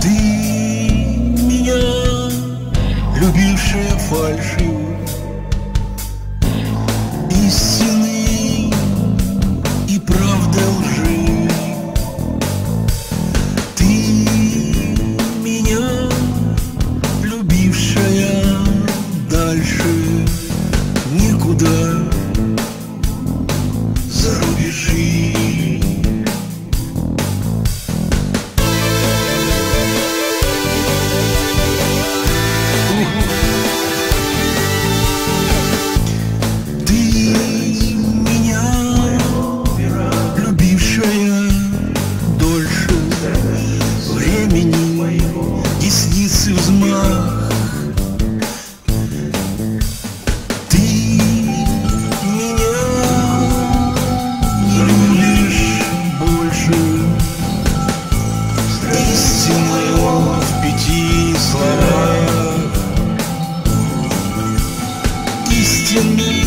Ты меня, любившая фальшивую you need.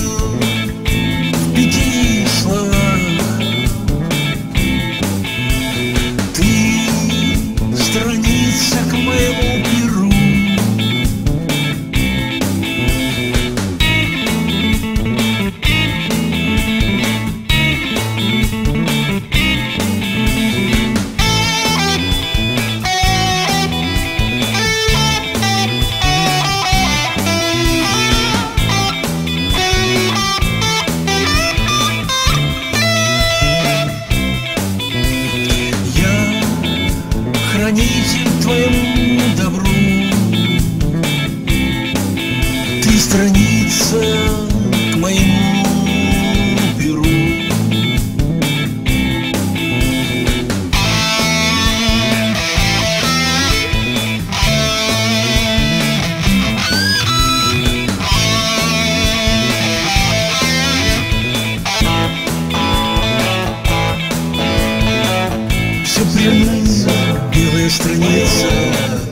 страница к моему беру. Все прямая белая страница.